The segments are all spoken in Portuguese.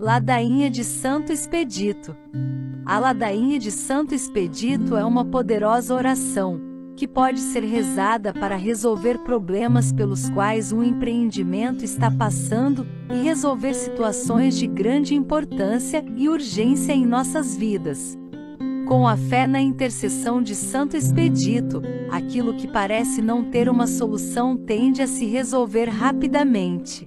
Ladainha de Santo Expedito. A ladainha de Santo Expedito é uma poderosa oração, que pode ser rezada para resolver problemas pelos quais um empreendimento está passando e resolver situações de grande importância e urgência em nossas vidas. Com a fé na intercessão de Santo Expedito, aquilo que parece não ter uma solução tende a se resolver rapidamente.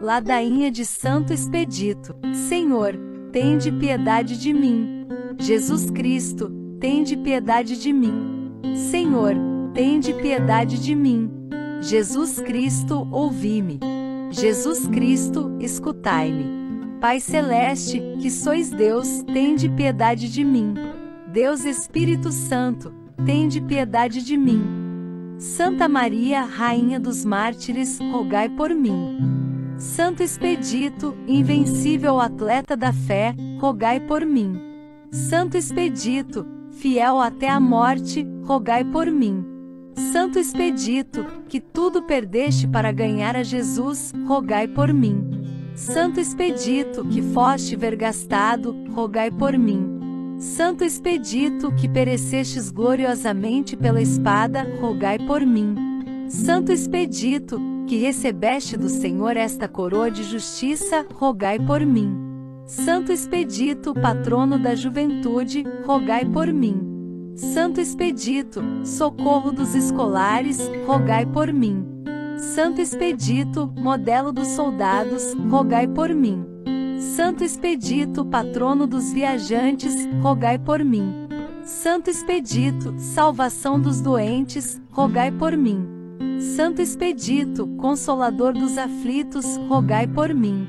Ladainha de Santo Expedito. Senhor, tende piedade de mim. Jesus Cristo, tende piedade de mim. Senhor, tende piedade de mim. Jesus Cristo, ouvi-me. Jesus Cristo, escutai-me. Pai Celeste, que sois Deus, tende piedade de mim. Deus Espírito Santo, tende piedade de mim. Santa Maria, Rainha dos Mártires, rogai por mim. Santo Expedito, invencível atleta da fé, rogai por mim. Santo Expedito, fiel até a morte, rogai por mim. Santo Expedito, que tudo perdeste para ganhar a Jesus, rogai por mim. Santo Expedito, que foste vergastado, rogai por mim. Santo Expedito, que perecestes gloriosamente pela espada, rogai por mim. Santo Expedito, que recebeste do Senhor esta coroa de justiça, rogai por mim. Santo Expedito, patrono da juventude, rogai por mim. Santo Expedito, socorro dos escolares, rogai por mim. Santo Expedito, modelo dos soldados, rogai por mim. Santo Expedito, patrono dos viajantes, rogai por mim. Santo Expedito, salvação dos doentes, rogai por mim. Santo Expedito, consolador dos aflitos, rogai por mim.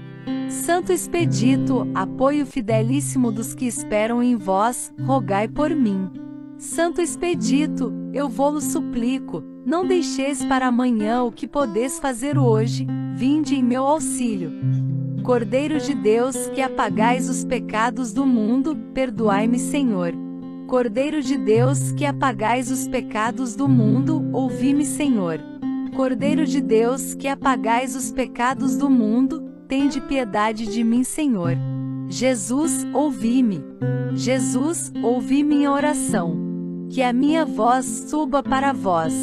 Santo Expedito, apoio fidelíssimo dos que esperam em vós, rogai por mim. Santo Expedito, eu vou-lo suplico, não deixeis para amanhã o que podeis fazer hoje, vinde em meu auxílio. Cordeiro de Deus, que apagais os pecados do mundo, perdoai-me, Senhor. Cordeiro de Deus, que apagais os pecados do mundo, ouvi-me, Senhor. Cordeiro de Deus, que apagais os pecados do mundo, tende piedade de mim, Senhor. Jesus, ouvi-me. Jesus, ouvi minha oração. Que a minha voz suba para vós.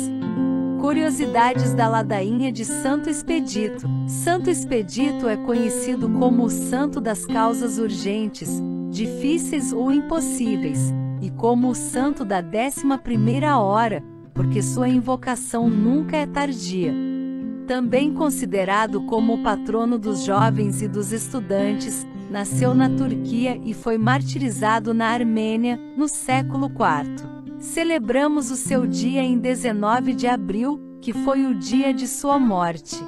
Curiosidades da ladainha de Santo Expedito. Santo Expedito é conhecido como o santo das causas urgentes, difíceis ou impossíveis, e como o santo da décima primeira hora, porque sua invocação nunca é tardia. Também considerado como o patrono dos jovens e dos estudantes, nasceu na Turquia e foi martirizado na Armênia, no século IV. Celebramos o seu dia em 19 de abril, que foi o dia de sua morte.